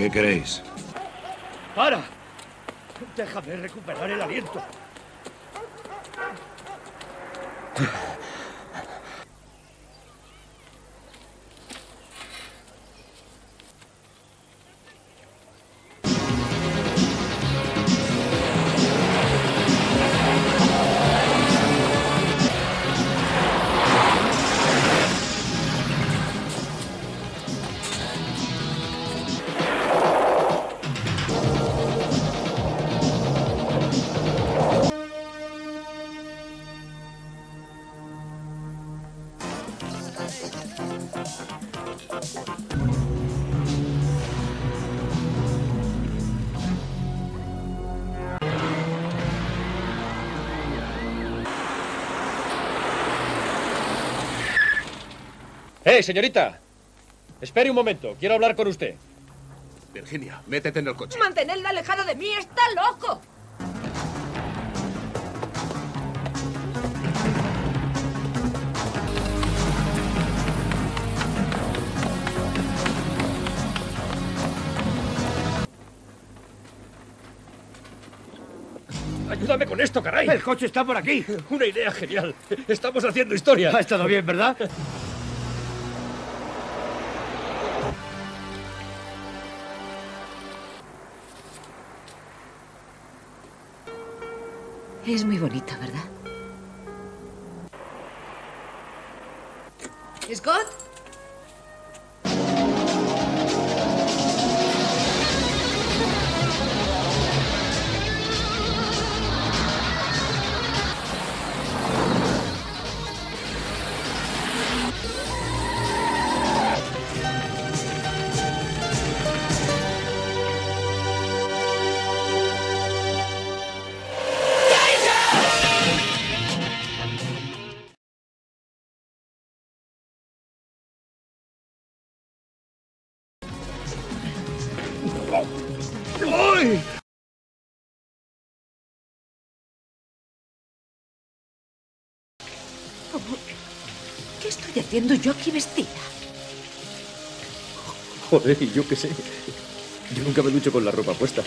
¿Qué queréis? ¡Para! Déjame recuperar el aliento. ¡Eh, señorita! Espere un momento, quiero hablar con usted. Virginia, métete en el coche. Mantenerla alejado de mí, está loco. Ayúdame con esto, caray. El coche está por aquí. Una idea genial. Estamos haciendo historia. Ha estado bien, ¿verdad? Es muy bonito, ¿verdad? ¿Scott? ¿Cómo? ¿Qué estoy haciendo yo aquí vestida? Joder, yo qué sé. Yo nunca me lucho con la ropa puesta.